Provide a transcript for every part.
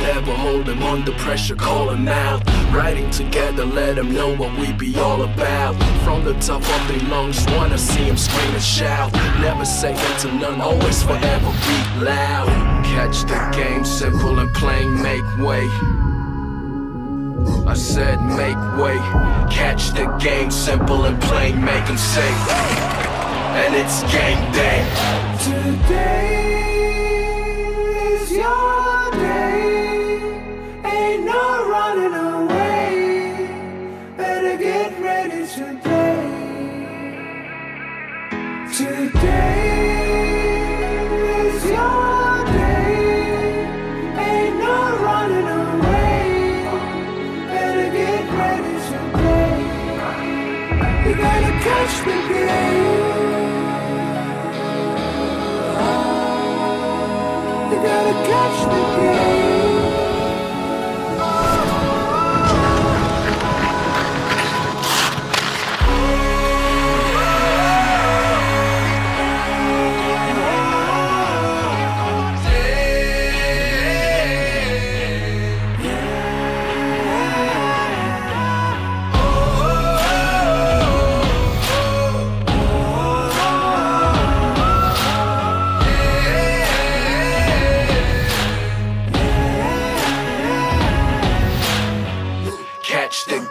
hold them under pressure, call them out. Riding together, let them know what we be all about. From the top of their lungs, wanna see them scream and shout. Never say to none, always forever be loud. Catch the game, simple and plain, make way. I said make way. Catch the game, simple and plain, make them say. And it's game day. Today You gotta catch the game.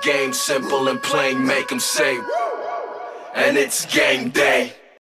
Game, simple and plain, make them say. And it's game day.